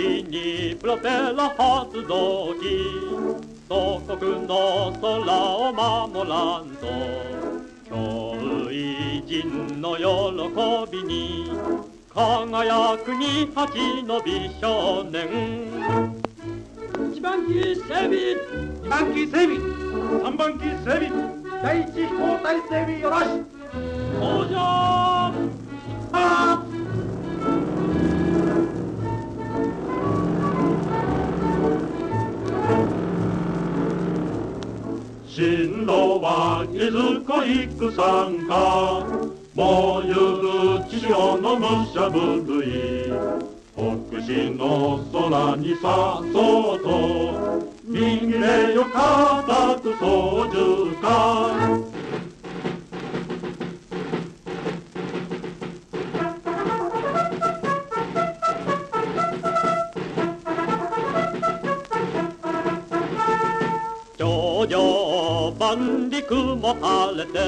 りにプロペラ発動機。祖国の空を守らんと。教医人の喜びに。輝く二八の美少年。一番機整備。二番機整備。三番機整備。第一飛行隊整備よろし。登場進路はいずこ戦か。燃ゆる血潮の武者震い。北市の空にさそうと右れよ固く操縦か。頂上万陸も晴れて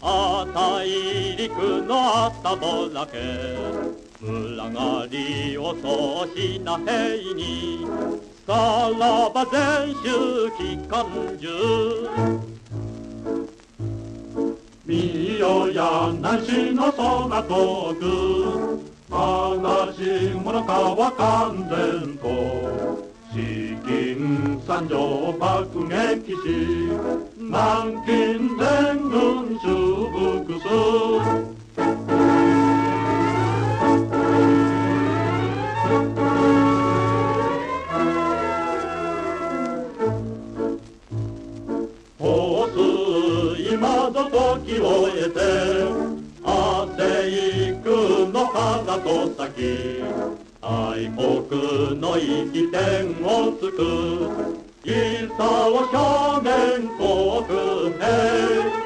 あ大陸の朝ぼらけ。群がりをそうしな兵に。さらば全州機関銃見よや南市の空遠く。話ものかは関連と。 식임산조 박궁의 피시 남긴 댕눈 주부구수. 이마도 도끼오에 대 아세이 그노 하나 도사기. 愛国の一点をつく。一差を正面遠くへ